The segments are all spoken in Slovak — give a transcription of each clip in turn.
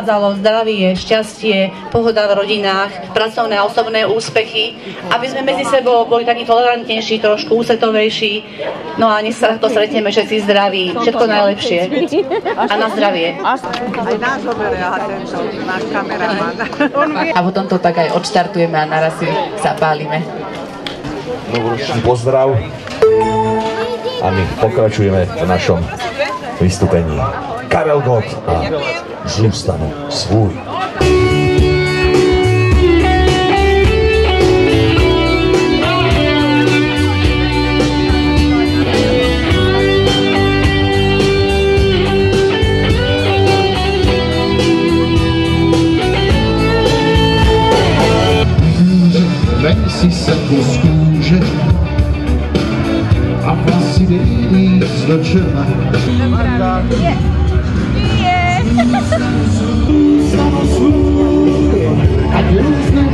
Sprevádzalo zdravie, šťastie, pohoda v rodinách, pracovné a osobné úspechy, aby sme medzi sebou boli takí tolerantnejší, trošku úsetovejší, no a nech sa to stretneme všetci zdraví, všetko najlepšie. A na zdravie. A potom to tak aj odštartujeme a naraz si zapálime. novoročný pozdrav a my pokračujeme v našom vystúpení. Karel Gott a Zůstanu svůj. Vem si sem z kůže a vlasy vyvíc do čela. Zůstanu svůj, ať různé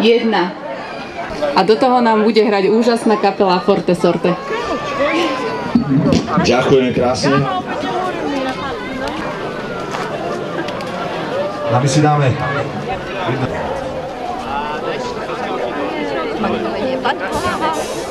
jedna. A do toho nám bude hrať úžasná kapela Forte Sorte. Ďakujeme krásne. A my si dáme Aha,